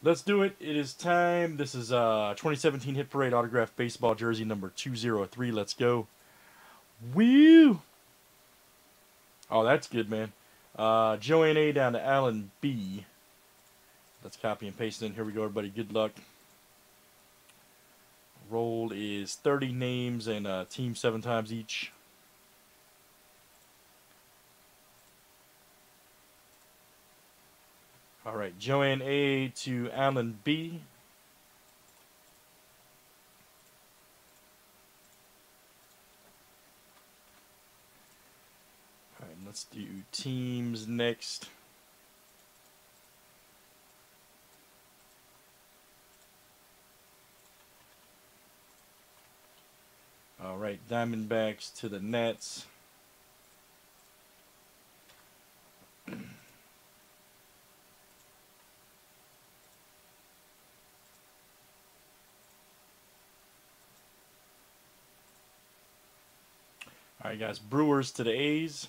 Let's do it. It is time. This is uh 2017 Hit Parade autograph baseball jersey number 203. Let's go. Woo! Oh, that's good, man. Uh, Joanne A down to Alan B. Let's copy and paste it in. Here we go, everybody. Good luck. Roll is 30 names and uh, team seven times each. All right, Joanne A to Alan B. All right, let's do teams next. All right, Diamondbacks to the Nets. All right, guys. Brewers to the A's.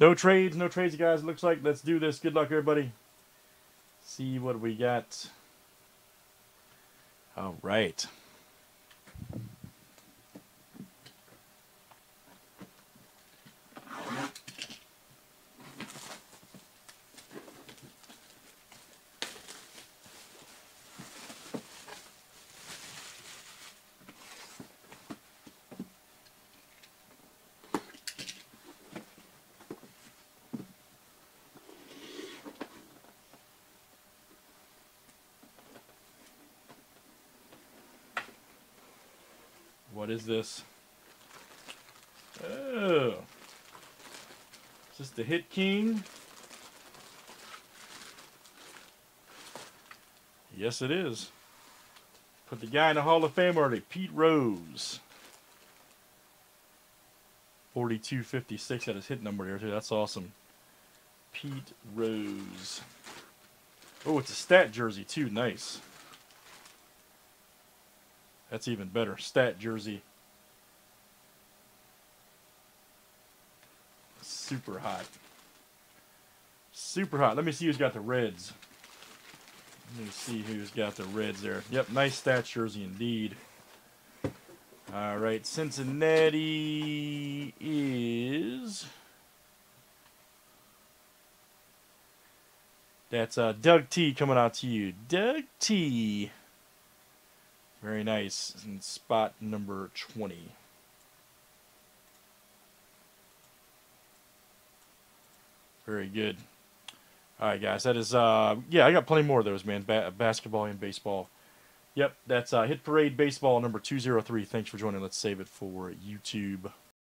No trades, no trades, guys. Looks like let's do this. Good luck, everybody. See what we got. All right. What is this? Oh. Is this the Hit King? Yes, it is. Put the guy in the Hall of Fame already. Pete Rose. 4256 at his hit number here, too. That's awesome. Pete Rose. Oh, it's a stat jersey, too. Nice. That's even better. Stat jersey. Super hot. Super hot. Let me see who's got the reds. Let me see who's got the reds there. Yep, nice stat jersey indeed. All right, Cincinnati is... That's uh, Doug T coming out to you. Doug T. Very nice. In spot number 20. Very good. All right, guys. That is, uh, yeah, I got plenty more of those, man. Ba basketball and baseball. Yep, that's uh, Hit Parade Baseball number 203. Thanks for joining. Let's save it for YouTube.